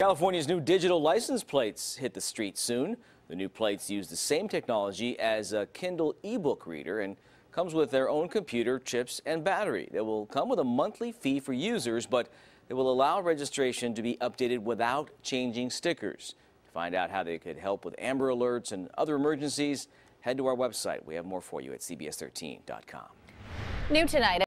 California's new digital license plates hit the street soon. The new plates use the same technology as a Kindle e-book reader and comes with their own computer, chips, and battery. They will come with a monthly fee for users, but it will allow registration to be updated without changing stickers. To find out how they could help with Amber Alerts and other emergencies, head to our website. We have more for you at CBS13.com. New tonight.